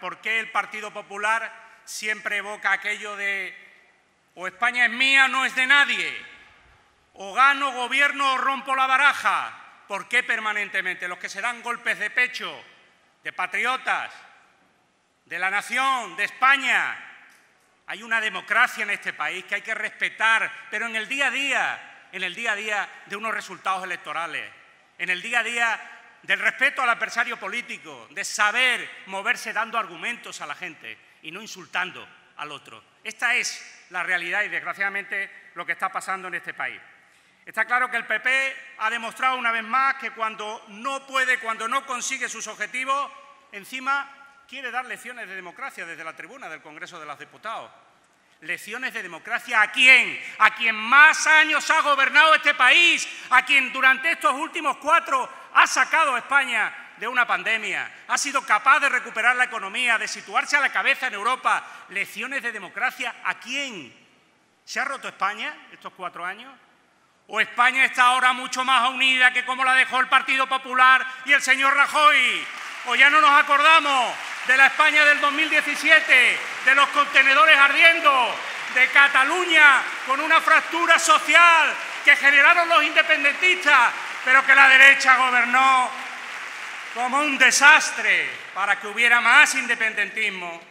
por qué el Partido Popular siempre evoca aquello de o España es mía, no es de nadie, o gano gobierno o rompo la baraja. ¿Por qué permanentemente? Los que se dan golpes de pecho, de patriotas, de la nación, de España. Hay una democracia en este país que hay que respetar, pero en el día a día, en el día a día de unos resultados electorales, en el día a día del respeto al adversario político, de saber moverse dando argumentos a la gente y no insultando al otro. Esta es la realidad y, desgraciadamente, lo que está pasando en este país. Está claro que el PP ha demostrado una vez más que cuando no puede, cuando no consigue sus objetivos, encima quiere dar lecciones de democracia desde la tribuna del Congreso de los Diputados. ¿Lecciones de democracia a quién? A quien más años ha gobernado este país, a quien durante estos últimos cuatro ha sacado a España de una pandemia, ha sido capaz de recuperar la economía, de situarse a la cabeza en Europa. ¿Lecciones de democracia a quién? ¿Se ha roto España estos cuatro años? ¿O España está ahora mucho más unida que como la dejó el Partido Popular y el señor Rajoy? ¿O ya no nos acordamos de la España del 2017, de los contenedores ardiendo, de Cataluña con una fractura social que generaron los independentistas, pero que la derecha gobernó como un desastre para que hubiera más independentismo.